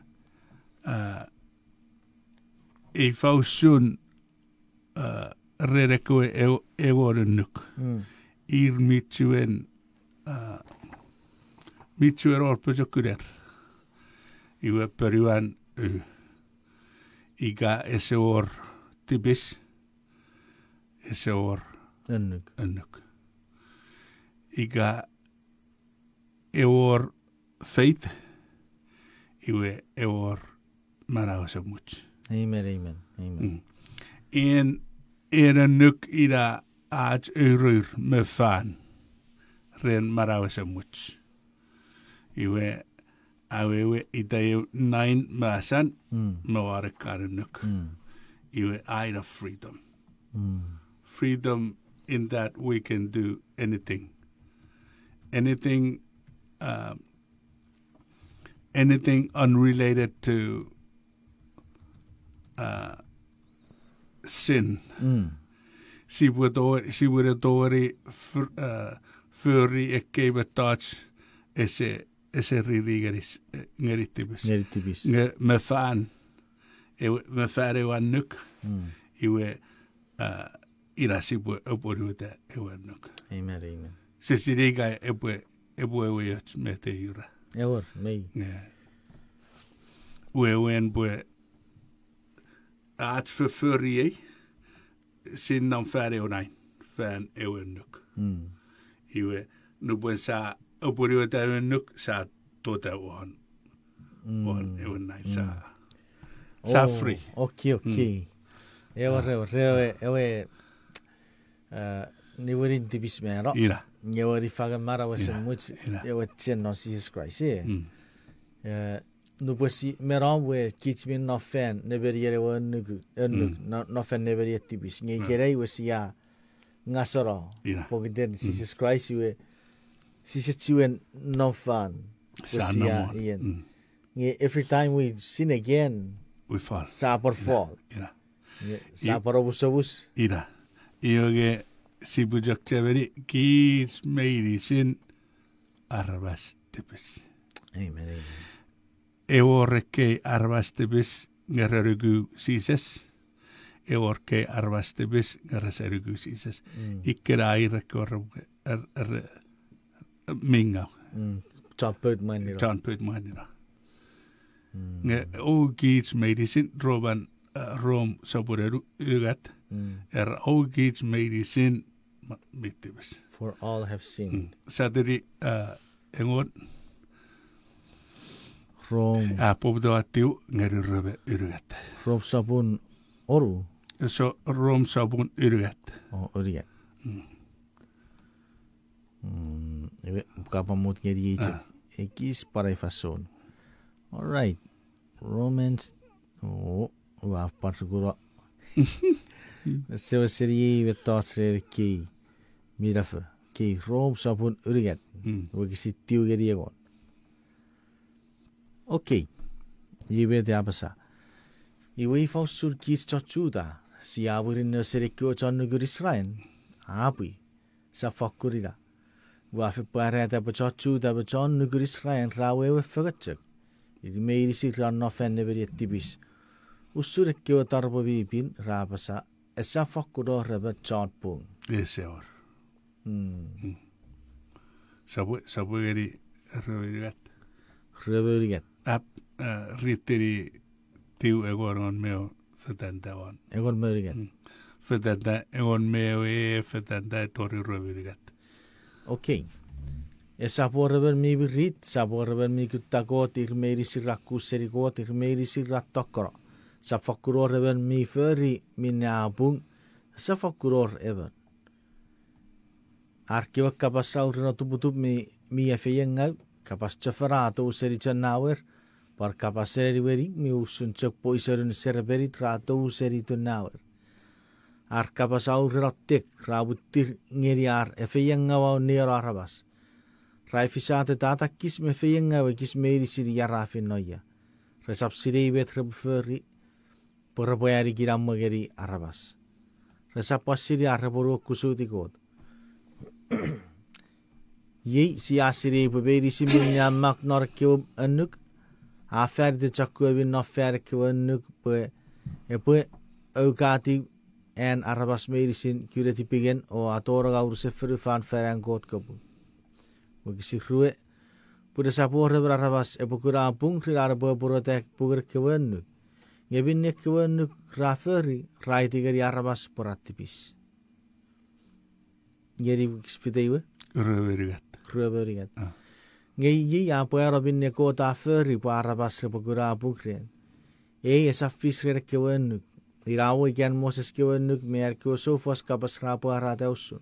uh,
ei
fawsiwn uh, rerekwe eworynnyk.
Mm.
Ir mitsuwen uh, mitsuwer orpöjökkyder. Iwe pöryvän y. Iga eseor tibis. Eseor.
Önnyk.
Önnyk. Iga eor feit. Iwe eor marau sa much.
Amen, amen, amen.
Mm. En er en nuk ira aaj eurur me fan ren marau sa much. Iwe awewe ita eu nine masan
Mm.
me ware kare nuk.
Mm.
Iwe aira freedom.
Mm.
freedom in that we can do anything. Anything, um, anything unrelated to uh, Eh, sin.
Mm.
Sivuetori föri ekkeivät taas ese ese riirigeris eh,
ngerittivis. Ngerittivis.
Nge, me fään. Me fääre vaan nyk.
Mm.
Iwe uh, ira sivu oporiuta ewan nyk.
Amen, amen.
Se siriga epue epue ue me te jura.
Ewan, mei.
Ue uen pue at forførje sin om færre og nej, færre er en nok.
Mm.
Iwe, nu bør sa, og bør jo der en nok, sa to der o'n, o'n Og han er en nej, sa. Hmm. Sa fri.
Okay, okay. Eu reo, reo, eu ni wedi dibis mero.
Ira.
Ni wedi ffagan mara
wesa
mwyd,
eu
e tjen non Jesus Christ, e.
Mm.
Uh, nu pasi mero we kits min no fan ne yere wa nugu. Nuk, no no fan ne yet tibis. Ngi
Mm.
gerei wasi ya ngasoro. Pogden Jesus Christ we si se tiwen no fan.
Sa
Wasi ya
namon.
ian.
Mm.
Ngi every time we sin again,
We fall.
sa por fall.
Ira.
Sa por obus obus.
Ira. Ioge sibujak javeri kiis meirisin arvastepis.
Amen, amen.
eorke arvastivis guerrerykyisises, eorke arvastivis sises.
mm.
ikkera airekor er, er, er, minga.
Mm.
John Pöydmainira. John
Mm.
Ne ogits medicin rovan uh, eh, rom sabureru ygat,
mm.
er ogits medicin mittibis.
For all have seen.
Mm. Sateri uh, eh, engon,
From
a pobdo atiu ngeri röve yrygat.
from sabun oru
So rom sabun yrygat.
o uriat.
Mm.
Mm. Kapa mut ngeri ichi.
Ah.
Ekis para fason. All right. Romans oh wa pargura. Se o seri ve tatsre ki mirafa ki rom sabun uriat.
Mm.
Wagi si tiu geri egon. Ok, 예배대합사 이웨이 파우스 기스 저주다 시아브린 너세리교 전누그리 스라인 아브이 사파쿠리라 와페 빠레다 버저주다 버전누그리
스라인 라웨웨 페가츠
이메이리시 란노펜네베리 에티비스 우스르교 따르버비빈 라바사 에사파쿠로 레베 전뿡
예세어
음
사부 사부게리 레베리갓
레베리갓
Ap, uh, äh, ritiri tiu e koron meo whetanta wan.
E koron meo
rigat? Mm. Whetanta, e koron meo e whetanta e tori rovi rigat.
Okei. Okay. E sapore per mi virit, sapore per mi kuttakot, ir meiri si rakkuserikot, ir meiri si rattakkara. Sa fakkuror ever mi föri minne apung, sa fakkuror ever. Arkiwakka passaurina tuputup mi, mi efejengau, kapas chafarato serichanawer par kapas seriveri miusun chok poiserun trato rato seritonnawer ar kapas aurrattek raavuttir ngeriar efeyangava neerarabas raifisaate taatakis me resap kismeirisiri yarafinnoya resapsirivet rebferi porapojari kirammageri arabas resap resapassiri arreporuokkusuutikoot yei siasiri bu be risi minyan mak nor kiu anuk afer de chakku bin no fer kiu anuk bu bu ogati en arabas merisin kureti pigen o atora gaur se fan feran got kabu bu kisi ruwe bu de sapu hore ber arabas e bu kura pung kri araba burotek pugur kiu anuk gebin ne kiu anuk raferi raiti gari arabas poratipis Geri
fideiwe? Röverigat.
kröböriyen. Ngeyi
yapoya
robin neko taferi po arabasre po kura apukren. Ei esafisre kevennuk. Irawo ikan Moses kevennuk merkio sofos kapasra po arateusun.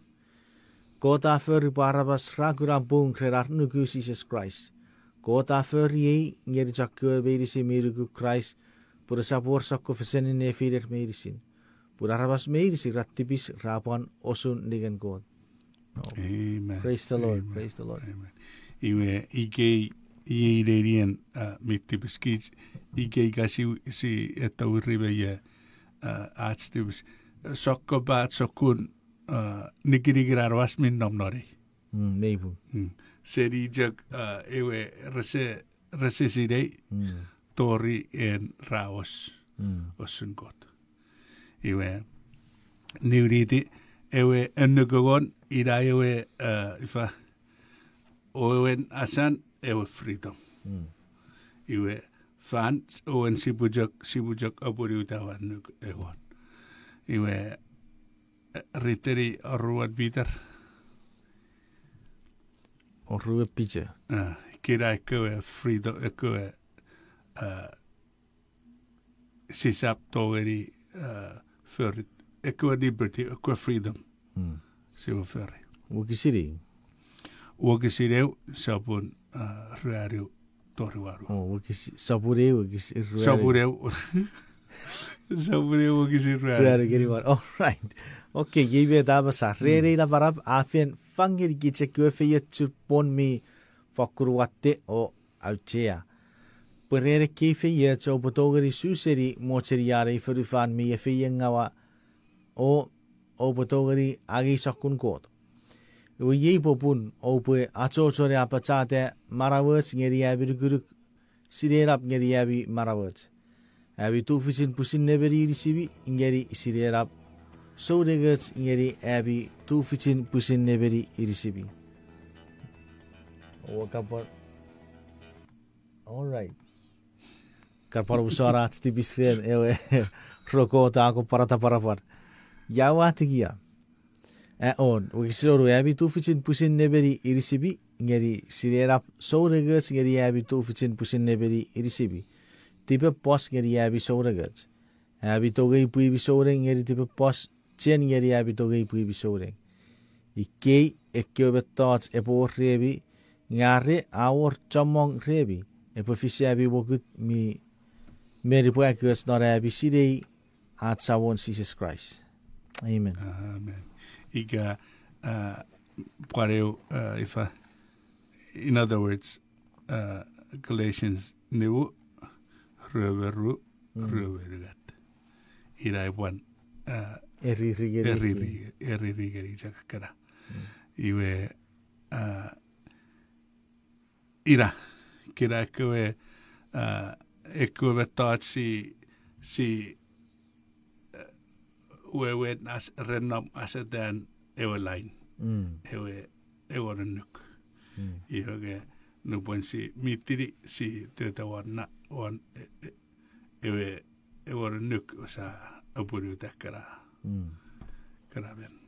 Kota föri parabas rakura bun krerat nykyis Jesus Christ. Kota föri ei ngeri jakkyo e beirisi miruku Christ. Pura sapor sakko feseni nefirer meirisin. Pura rabas meirisi rattipis rapuan osun ligen koot.
Amen.
Praise the Lord.
Amen.
Praise the Lord.
Amen. Iwe ike i reirien uh, mittibis kiits ike ika si että urrive ja uh, aatstibis sokko baat sokkun uh, nikirigirar vas min nomnori.
Mm, neipu.
Mm. Seri jak uh, ewe rese rese sirei
Mm,
tori en raos ossun kot. Iwe niuriti ewe ennukogon ira ewe uh, ifa owen asan ewe freedom.
mm.
Iwe fan owen sibujak sibujak apuri utawan nuk egon. Iwe eh, riteri arruan Peter.
O rue pitse.
Uh, kira ekoe freedom ekoe uh, sisap toveri uh, för equal liberty, equal freedom.
Hmm.
Siwa Ferry.
Wakisiri.
Wakisiri sabun ah, uh, reariu torre
waru. Oh, wakisiri. Sabure
wakisiri. Sabure. Sabure wakisiri reariu.
Reariu giri waru. All right. Okay, gibe da basa. Hmm. Rere la barab afien fangir giche kue feye chupon mi fakurwate o auchea. Perere kefe ye choboto gari suseri mocheri yare ifurufan mi yefe ओ औपतौगरी आगे सकुन कोत ओ ये पोपुन ओपे आचो चोरे आप चाहते मारावच गेरी आबिर रुक सिरेर आप गेरी आबी मारावच आबी तू फिसिन पुसिन नेबरी रिसीवी इंगेरी सिरेर आप सोरेगच इंगेरी आबी तू फिसिन पुसिन नेबरी रिसीवी ओ कपर ऑलराइट कपर उसारा आज ती बिस्क्रेन एवे रोको ताको परता परापर yawa tigia a on we soro yabi tu fichin pusin neberi irisibi ngeri sirera souragas ngeri yabi tu fichin pusin neberi irisibi. Tipe pos ngeri yabi souragas yabi to gei pui bi soureng ngeri tipe pos chen ngeri yabi to gei pui bi soureng ikei ekkeobe tots epo rebi ngare awor chomong rebi epo fisi yabi wokut mi meri po akios nora yabi sirei at sawon Jesus Christ. Amen.
Amen. Iga uh, uh, ifa in other words uh, Galatians niu röveru röverugat. Ira iwan uh,
E riri geri.
eriri eriri geri jakakara. wewe as rennam asetan ewelain
mm.
ewe ewonen nyk
mm.
ihoge no nupon si mittiri si työtä vuonna on e, e, ewe ewonen nyk osa apuryu täkkara
mm.
karaben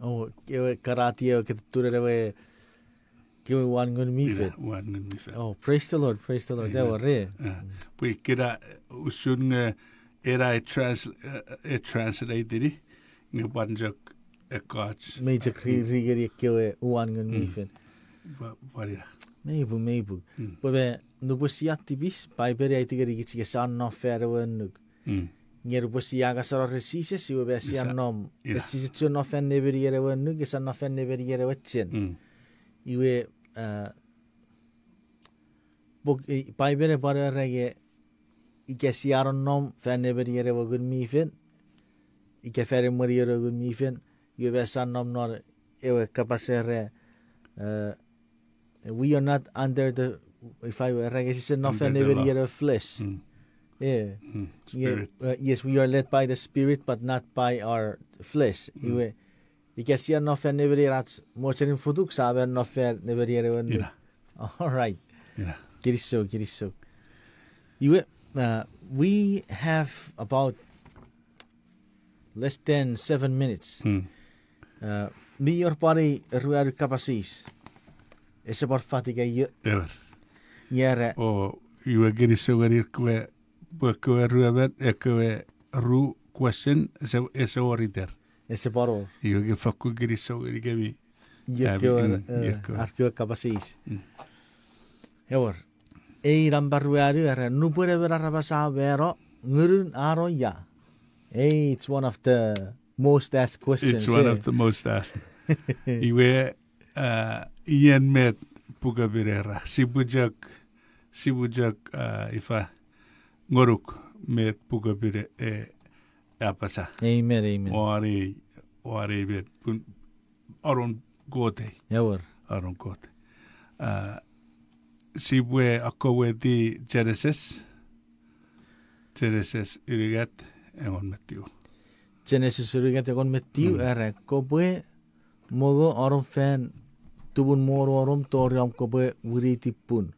oh ewe karatie ke turelewe
Kiwi
wangun
mifet. Wangun mifet.
Oh, praise the Lord, praise the Lord. Dewa re.
Ah, Pui kira usun ge. era e, trans, e translated nga banjak e kach
me je khri ri ge ye ke we wan ngan mi ba
ba
ya me
bu
be no bu si activis ba be re ti ge ri ki san no fer wen nuk. Bu si aga sor re si be si an nom e si se tu no fen ne beri re wen nuk san no fen ne beri re
wetchen
iwe bu ba be re ba i ke si aron nom fen neberi ere wagun mi fin. I ke fere mori ere wagun mi fin. Iwe be san nom nor, ewe kapasere, uh, we are not under the if I were rege sise no
Under
fen
the
neberi
law.
flesh.
mm
Yeah.
mm
Yeah, uh, yes, we are led by the spirit, but not by our flesh.
Mm.
Iwe, ike siya no fe neberi rats, mo cherin fuduk sabe no fe neberi ere wen.
ira
All right,
ira
kiriso, kiriso. Uh, we have about less than seven minutes.
mm
Uh, mi yor pari ruaru kapasis. Ese por fatiga yo,
ever
nyere,
o iwe giri sugarir kwe bwe kwe ruavet e kwe ru question se se oriter
ese por
iwe ge fakku giri sugari gemi
yo
Ja,
kyo,
mm, yo kyo.
arkyo kapasis.
Mm.
Ewar, e rambaruaru era nupure vera rabasa vero ngurun aro ya. Hey, it's one of the most asked questions.
it's one
eh?
of the most asked iwe uh, ien met puga birera sibujak sibujak uh, ifa ngoruk met puga bire e apasa
Amen, amen.
oare oare bet pun aron gote
Ewar,
aron gote uh, sibwe akowe di Genesis Genesis irigat engon metiu
Genesis urigate kon metiu
Mm.
era kopwe mogo orom fan tubun moro orom toriam kopwe wuriti pun.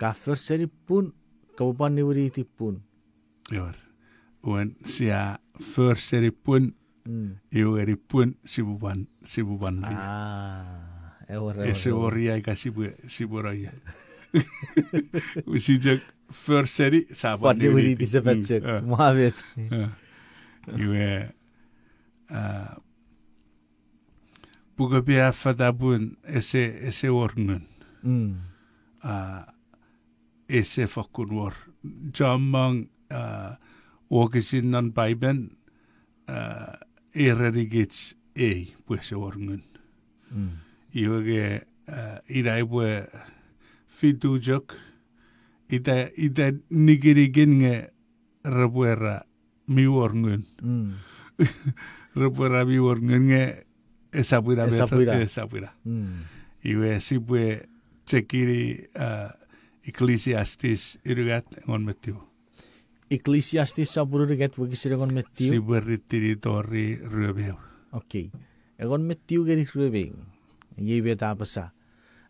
Ka ferseri pun kabupan ni wuriti pun.
Jor. Uen sia förseri pun
Mm.
iu eri pun sibuban sibuban. Ah,
Ever,
Ese horriaika siburaia. Usincak förseri
saapa
niviri tisepetsek muhabbet. Ah, Yue pukapiaffatapuun ese ese orngun.
Mm.
Uh, ah, ese fakkun war. Jammang uh, ah, åkesinnan päivän uh, ererigits ei puhse orngun.
Mm.
이게 이라이브 fidujuk ita ita nigerigen nge rebuera miworngun
mm.
rebuera miworngun nge
esapira
esapira esapira
mm.
iwe sipue cekiri uh, eclesiastis irugat ngon
metio eclesiastis sapuru irugat wakisira ngon metiu?
si pue ritiri tori ruebeo oke
okay. egon metio geri ruebeo yeibeta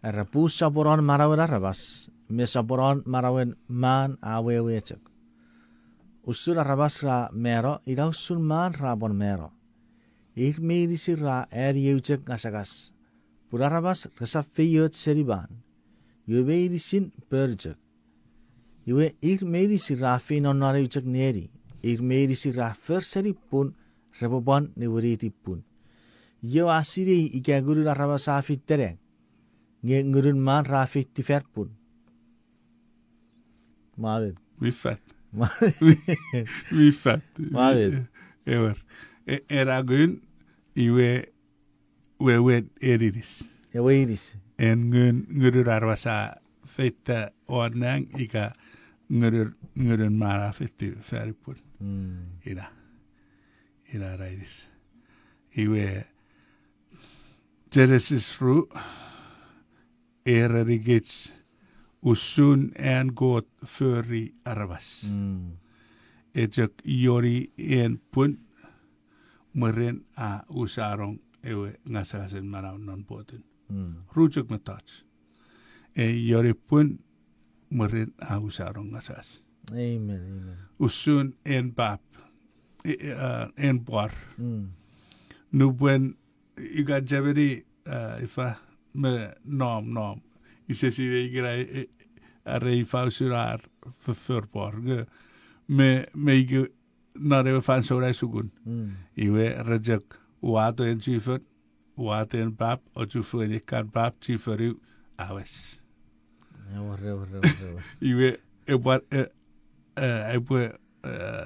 r pusa poron marawera rabas me saboron marawen man awewe cek usura rabas ra mero irau sun man rabon mero ik meirisi ra er yeucek ngasagas pura rabas rasa feyot seriban yubeirisin percek Iwe ir ra fe non nare ucek neri, ir merisi rafir seri pun rebobon neweriti pun. Ye asiri ike gurun araba safit tereng. Nge ngurun man rafik ti ferpun. Mavit.
Vi
fett.
vi fett.
Mavit.
Ever. E, Eragun iwe wewe eriris.
Ewe iris.
En ngun ngurun araba sa fetta ordnang ika ngurun ngurun man rafik ti ferpun.
Mm.
Ida. Ida reiris. Iwe Genesis ru erarigits usun en got föri arvas
Mm.
ejak yori en pun meren a usarong ewe ngasagasen marau non potin
Mm.
rujak na touch e yori pun meren a usarong ngasas
Amen. Amen.
usun en bap e- uh, en bar
Mm.
you got jaberi ifa me nom nom ise si rei gira a rei fa surar fy ffyrborg me me i na rei fan sora sugun iwe rejak wad o en chifer wad en bab o chufu en ikan bab chiferiw awes iwe e war e e e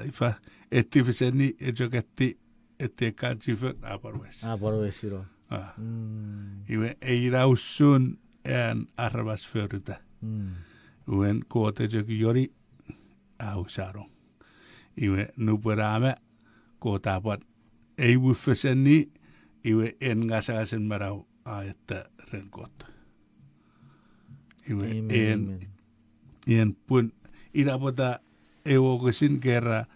ifa etifiseni e jogetti ete ka tifet a parwesi.
A parwesi ro.
Ah.
Mm.
Iwe e ira usun e an arrabas ferita.
Mm.
Uwen kote jok yori a usaro. Iwe nupera ame kote apat e iwe fesen ni iwe en ngasagasen marau a ete ren. Iwe en en pun ira pota e wogesin kera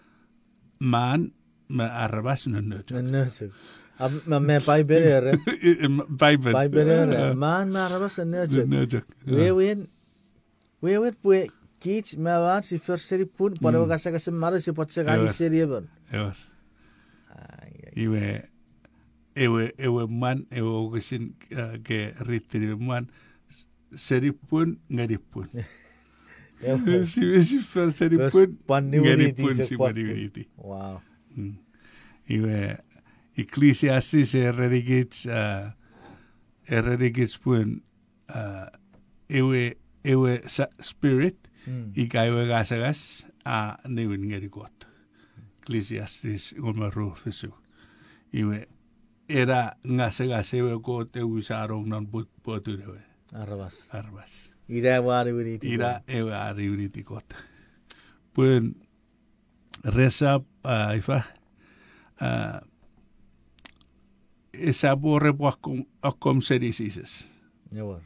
man Mm. me arrabas no
no no sé ma me
man
me arrabas no no sé no
sé
we win we win we kit me va si fer seri pun para
o
casa que se mara se pot ser
gani
seri
ever ever i man e we ogisin ke ritri man seri pun
ngari pun.
Si si fer
seri pun
ngari
pun
si pun
wow.
Ibe, iklisi aziz uh, errerik puen, uh, ewe, ewe spirit,
mm.
ika gazagaz, a newin ngerikot. Iklisi aziz ulmerru fizu. Ibe, era ngazagaz ewe kot, ewe sarong non put, putu
dewe.
Arrabas.
Ira ewe ari.
Ira ewe ari unitikot. Puen, Reza aifa ifa uh, isa bore buakum akom sedisises.
Nyawar.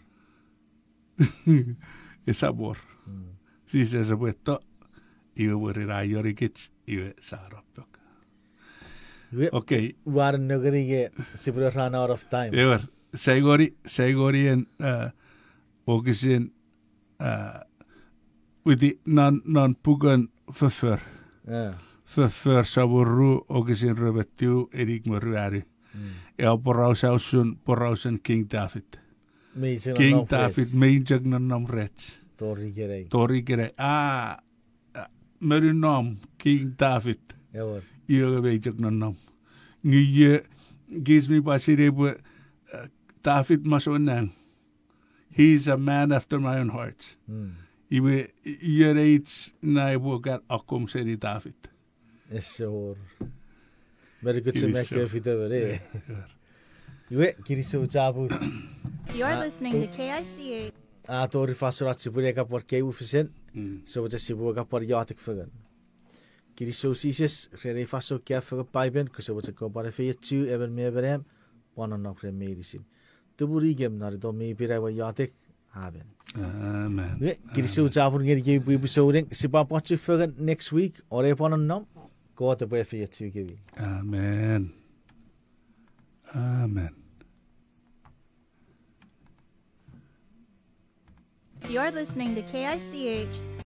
isa bor. Sise se puetto iwe bori rayorikits iwe
saaroppok.
Okay.
War nagarige sibro run out of time.
Ever. Saigori Saigori and uh ogisin uh with the non non
pugan
verfer. Savurru ogisin rövettiu erik mörryäri.
Mm.
Ja porausaussun porausen King David. King David meijag nan nam rets.
Tori gerei.
Tori kere, a mörry nam King David.
Ewer.
Iöga meijag nan nam. Me pasirebu David masonang. He's a man after my own heart.
Mm.
I Ibe yereits naivuokar akum seri tafit.
Esor. Meri kutsi mekke fita vere. Ibe kirisu chabu.
You're listening to KICA.
A tori fasurat sibure ka por ke ufisen.
Mm.
So wata sibu e ka por yatik fagan. Kirisu sisis rere fasu kya faga paiben kusa wata ko para fe tu eben me e berem. Wana nok re medisin. Tuburi gem nari do me birai wa yatik. Aben.
Amen.
We, kiri so tāpun ngeri ki bui buso ring, si pa patu whaka next week, o re pona nom, ko te pue whea tū kiwi.
Amen. Amen.
You're listening to KICH